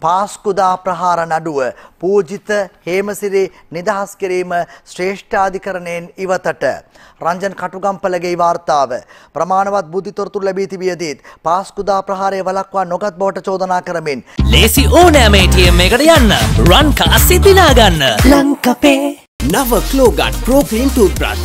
පාස්කුදා ප්‍රහාර නඩුව පූජිත හේමසිරි නිදහස් කිරීම ශ්‍රේෂ්ඨාධිකරණයෙන් ඉවතට. රංජන් කටුගම්පලගේ වාර්තාව. ප්‍රමාණවත් බුද්ධි තොරතුරු ලැබී තිබියදීත් පාස්කුදා ප්‍රහාරය වළක්වා නොගත් බවට චෝදනා කරමින්. ලේසි ඕනෑම ATM එකට යන්න රන් කාසි දිනා ගන්න ලංකපේ. නව ක්ලෝගන් ප්‍රෝපීන් ටූත්බ්‍රස්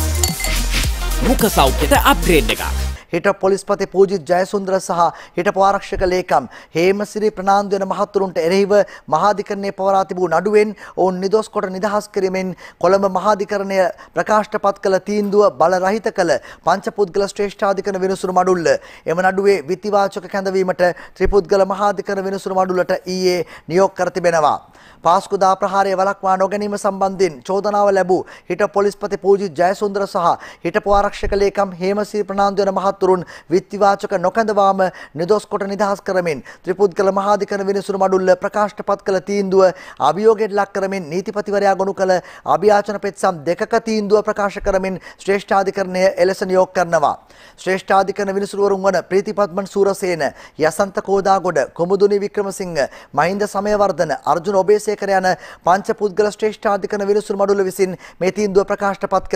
මුක සෞඛ්‍යයට අප්ග්‍රේඩ් එකක් හිට පොලිස්පති පූජිත් ජයසුන්දර සහ හිටපු ආරක්ෂක ලේකම් හේමසිරි ප්‍රනාන්දු වෙන මහතුරුන්ට එරෙහිව මහාධිකරණයේ පවරා තිබූ නඩුවෙන් ඔවුන් නිදොස් කොට නිදහස් කිරීමෙන් කොළඹ මහාධිකරණය ප්‍රකාශයට පත් කළ තීන්දුව බල රහිත කළ පංචපුද්ගල ශ්‍රේෂ්ඨාධිකරණ විනිසුරු මඩුල්ල එම නඩුවේ විතිවාචක කැඳවීමට ත්‍රිපුද්ගල මහාධිකරණ විනිසුරු මඩුල්ලට ඊයේ නියෝග කර තිබෙනවා. පාස්කුදා ප්‍රහාරය වළක්වා නොගැනීම සම්බන්ධයෙන් චෝදනාව ලැබූ හිට පොලිස්පති පූජිත් ජයසුන්දර සහ හිටපු ආරක්ෂක ලේකම් හේමසිරි ප්‍රනාන්දු වෙන මහතුරුන් විත්තිවාචක නොකඳවාම නිදොස් කොට නිදහස් කරමින් ත්‍රිපුද්ගල මහාධිකරණ විනිසුරු මඩුල්ල ප්‍රකාශයට පත් කළ තීන්දුව අභියෝගයට ලක් කරමින් නීතිපතිවරයා ගොනු කළ අභියාචන පෙත්සම් දෙකක තීන්දුව ප්‍රකාශ කරමින් ශ්‍රේෂ්ඨාධිකරණය එලෙස නියෝග කරනවා. ශ්‍රේෂ්ඨාධිකරණ විනිසුරුවරුන් වන ප්‍රීතිපත්මන් සූරසේන, යසන්ත කෝදාගොඩ, කොමුදුනි වික්‍රමසිංහ, මහින්ද සමයවර්ධන, අර්ජුන ඔබේසේකර යන පංච පුද්ගල ශ්‍රේෂ්ඨාධිකරණ විනිසුරු මඩුල්ල විසින් මේ තීන්දුව ප්‍රකාශයට පත්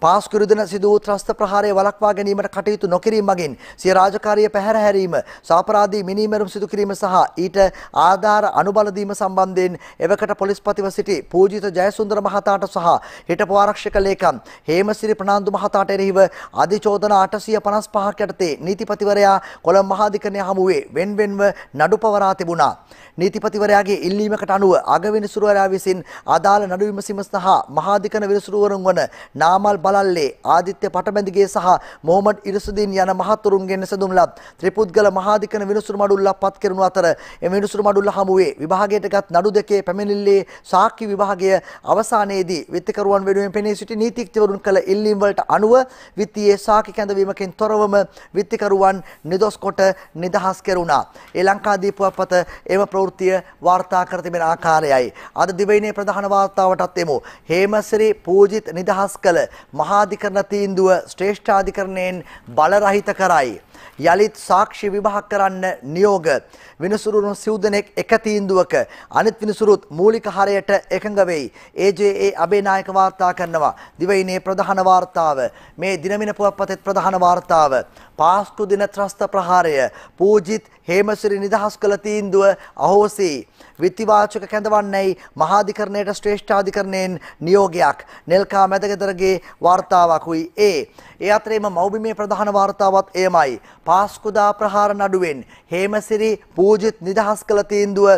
කෙරුණා. පාස්කුරුදන සිදු වූ ත්‍රස්ත ප්‍රහාරය වළක්වා ගැනීමට කටයුතු නොකිරීම මගින් සිය රාජකාරිය පැහැර හැරීම, සාපරාධී මිනීමැරුම් සිදු කිරීම සහ ඊට ආධාර අනුබල දීම සම්බන්ධයෙන් එවකට පොලිස්පතිව සිටි පූජිත ජයසුන්දර මහතාට සහ හිටපු ආරක්ෂක ලේකම් හේමසිරි ප්‍රනාන්දු මහතාට එරෙහිව අධිචෝදන 855ක් යටතේ නීතිපතිවරයා කොළඹ මහාධිකරණය හමුවේ වෙන්වෙන්ව නඩු පවරා තිබුණා. නීතිපතිවරයාගේ ඉල්ලීමකට අනුව අගවිනිසුරුවරයා විසින් අදාළ නඩු විමසීම සහ මහාධිකරණ විනිසුරුවරුන් වන නාමල් බලල්ලේ ආදිත්‍ය පටබැඳිගේ සහ මොහමඩ් ඉරසුදීන් යන මහතුරුන්ගෙන් සැදුම් ලත් ත්‍රිපුද්ගල මහාධිකරණ විනිසුරු මඩුල්ලක් පත් කෙරුණු අතර එම විනිසුරු මඩුල්ල හමුවේ විභාගයටගත් නඩු දෙකේ පැමිණිල්ලේ සාක්ෂි විභාගය අවසානයේදී විත්තිකරුවන් වෙනුවෙන් පෙනී සිටි නීතිඥවරුන් කළ ඉල්ලීම් වලට අනුව විත්තියේ සාක්ෂි කැඳවීමකින් තොරවම විත්තිකරුවන් නිදොස් කොට නිදහස් කෙරුණා. ඒ ලංකාදීප පුවත්පත එම ප්‍රවෘත්තිය වාර්තා කර තිබෙන ආකාරයයි. අද දිවයිනේ ප්‍රධාන වාර්තාවටත් එමු. හේමසිරි පූජිත් නිදහස් කළ මහාධිකරණ තීන්දුව ශ්‍රේෂ්ඨාධිකරණයෙන් බලරහිත කරයි. යළිත් සාක්ෂි විභාග කරන්න නියෝග. විනිසුරුන් සිව් දෙනෙක් එක තීන්දුවක අනිත් විනිසුරුත් මූලික හරයට එකඟ වෙයි. AJA අබේනායක වාර්තා කරනවා. දිවයිනේ ප්‍රධාන වාර්තාව. මේ දිනමින පුවත්පතේ ප්‍රධාන වාර්තාව. පාස්කු දින ත්‍රස්ත ප්‍රහාරය. පූජිත් හේමසිරි නිදහස් කළ තීන්දුව අහෝසි. විත්තිවාචක කැඳවන්නේයි මහාධිකරණයට ශ්‍රේෂ්ඨාධිකරණයෙන් නියෝගයක්. නෙල්කා මැදගෙදරගේ වාර්තාවකුයි ඒ ඒ අතරේම මෞබිමේ ප්‍රධාන වාර්තාවත් එයමයි පාස්කුදා ප්‍රහාර නඩුවෙන් හේමසිරි පූජිත් නිදහස් කළ තීන්දුව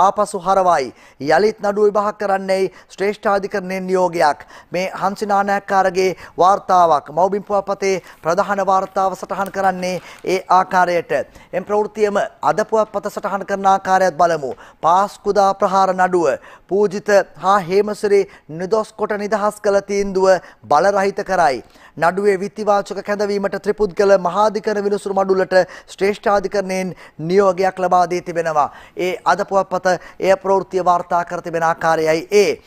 ආපසු හරවයි. යලිත් නඩුව විභාග කරන්නේයි ශ්‍රේෂ්ඨාධිකරණයෙන් නියෝගයක්. මේ හංසිනානායක්කාරගේ වාර්තාවක් මෞබිම් පුවත්පතේ ප්‍රධාන වාර්තාව සටහන් කරන්නේ ඒ ආකාරයට. එම් ප්‍රවෘත්තියම අද පුවත්පත සටහන් කරන ආකාරයත් බලමු. පාස්කුදා ප්‍රහාර නඩුව පූජිත හා හේමසිරි නිදොස් කොට නිදහස් කළ තීන්දුව බලරහිත කරයි. නඩුවේ විත්තිවාචක කැඳවීමට ත්‍රිපුද්ගල මහාධිකර විනිසුරු මඩුලට ශ්‍රේෂ්ඨාධිකරණයෙන් නියෝගයක් ලබා දී තිබෙනවා. ඒ අද පුවත්පත එය ප්‍රවෘත්ති වාර්තා කර තිබෙන ආකාරයයි ඒ.